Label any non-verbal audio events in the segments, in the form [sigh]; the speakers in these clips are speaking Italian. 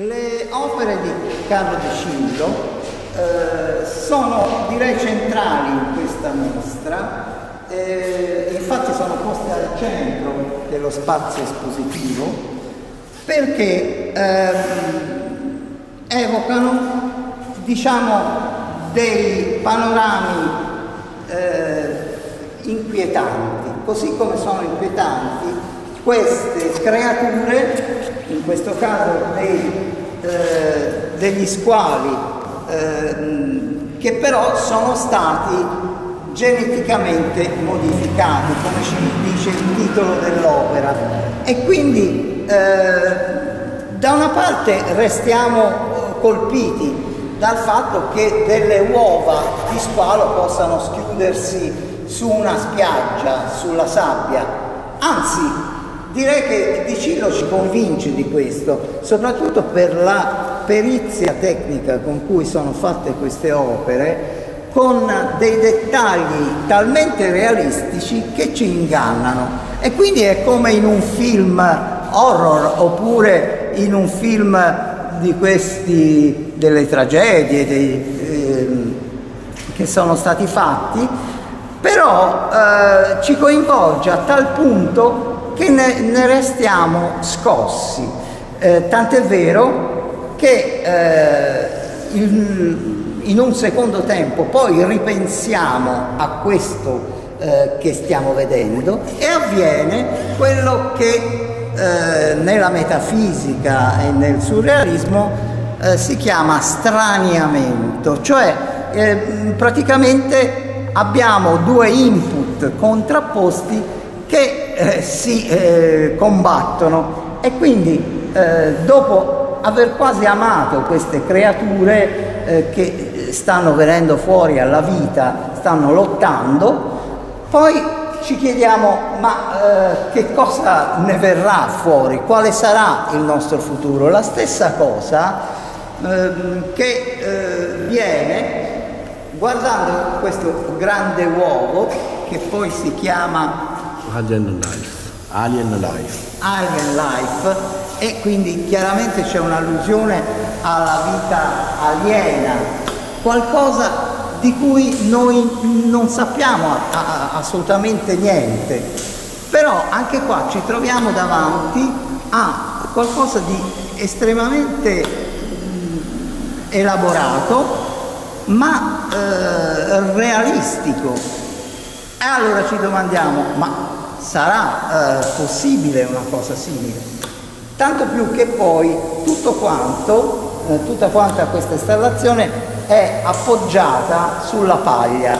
Le opere di Carlo Di Cillo eh, sono direi centrali in questa mostra, eh, infatti sono poste al centro dello spazio espositivo perché eh, evocano diciamo dei panorami eh, inquietanti, così come sono inquietanti queste creature, in questo caso dei, eh, degli squali, eh, che però sono stati geneticamente modificati, come ci dice il titolo dell'opera. E quindi eh, da una parte restiamo colpiti dal fatto che delle uova di squalo possano schiudersi su una spiaggia, sulla sabbia, anzi direi che Di Cillo ci convince di questo, soprattutto per la perizia tecnica con cui sono fatte queste opere, con dei dettagli talmente realistici che ci ingannano. E quindi è come in un film horror oppure in un film di questi, delle tragedie dei, eh, che sono stati fatti, però eh, ci coinvolge a tal punto che ne, ne restiamo scossi. Eh, tant'è vero che eh, in, in, un secondo tempo poi ripensiamo a questo eh, che stiamo vedendo e avviene quello che eh, nella metafisica e nel surrealismo eh, si chiama straniamento, cioè praticamente abbiamo due input contrapposti che eh, si eh, combattono e quindi eh, dopo aver quasi amato queste creature eh, che stanno venendo fuori alla vita, stanno lottando, poi ci chiediamo ma eh, che cosa ne verrà fuori, quale sarà il nostro futuro. La stessa cosa ehm, che eh, viene guardando questo grande uovo che poi si chiama Alien Life. Alien Life. Alien Life e quindi chiaramente c'è un'allusione alla vita aliena, qualcosa di cui noi non sappiamo assolutamente niente. Però anche qua ci troviamo davanti a qualcosa di estremamente elaborato ma eh, realistico. Allora ci domandiamo, ma sarà eh, possibile una cosa simile? Tanto più che poi tutto quanto, eh, tutta quanta questa installazione è appoggiata sulla paglia,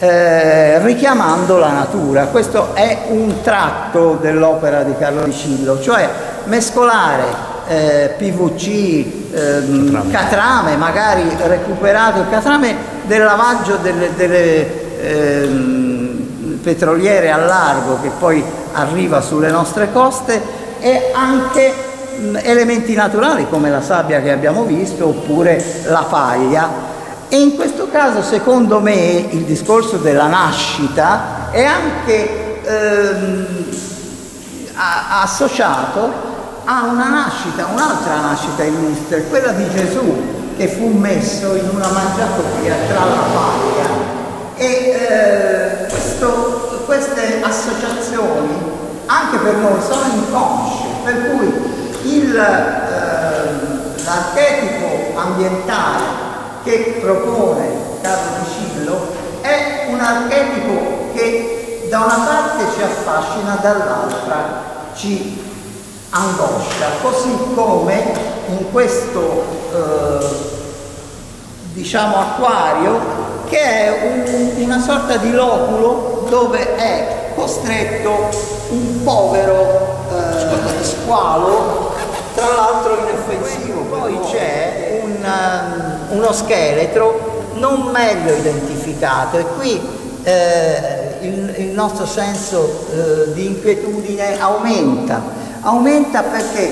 eh, richiamando la natura. Questo è un tratto dell'opera di Carlo Ricillo, cioè mescolare eh, PVC, ehm, catrame, magari recuperato il catrame del lavaggio delle, delle ehm, petroliere a largo che poi arriva sulle nostre coste e anche mh, elementi naturali come la sabbia che abbiamo visto oppure la paglia. E in questo caso secondo me il discorso della nascita è anche ehm, associato ha una nascita, un'altra nascita illustre, quella di Gesù che fu messo in una mangiatoia tra la paglia associazioni anche per noi sono inconsce, per cui il, eh, l'archetipo ambientale che propone Carlo Picillo è un archetipo che da una parte ci affascina, dall'altra ci angoscia, così come in questo eh, diciamo acquario che è un, una sorta di loculo dove è costretto un povero eh, squalo, tra l'altro inoffensivo. Poi c'è un, um, uno scheletro non meglio identificato e qui eh, il, il, nostro senso eh, di inquietudine aumenta Aumenta perché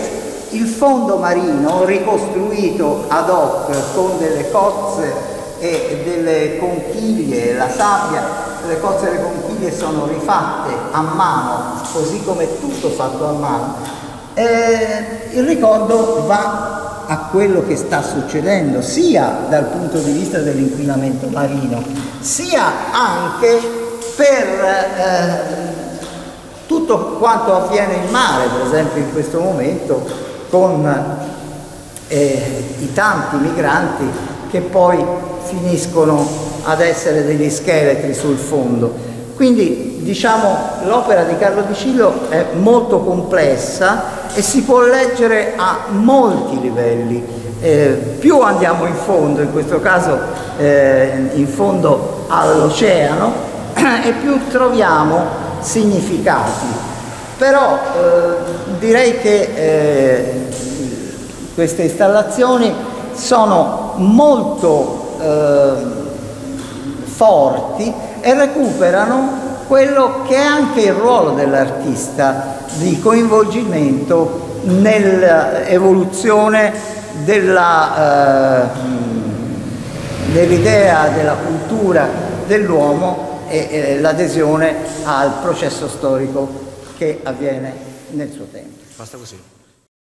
il fondo marino ricostruito ad hoc con delle cozze e delle conchiglie, la sabbia, le cozze e le conchiglie sono rifatte a mano, così come tutto fatto a mano, eh, il ricordo va a quello che sta succedendo, sia dal punto di vista dell'inquinamento marino, sia anche per eh, tutto quanto avviene in mare, per esempio in questo momento con eh, i tanti migranti che poi finiscono ad essere degli scheletri sul fondo. Quindi diciamo l'opera di Carlo Di Cillo è molto complessa e si può leggere a molti livelli. Eh, più andiamo in fondo, in questo caso eh, in fondo all'oceano, [clears throat] e più troviamo significati. Però eh, direi che eh, queste installazioni sono molto eh, forti e recuperano quello che è anche il ruolo dell'artista di coinvolgimento nell'evoluzione eh, dell'idea della cultura dell'uomo e eh, l'adesione al processo storico che avviene nel suo tempo. Basta così.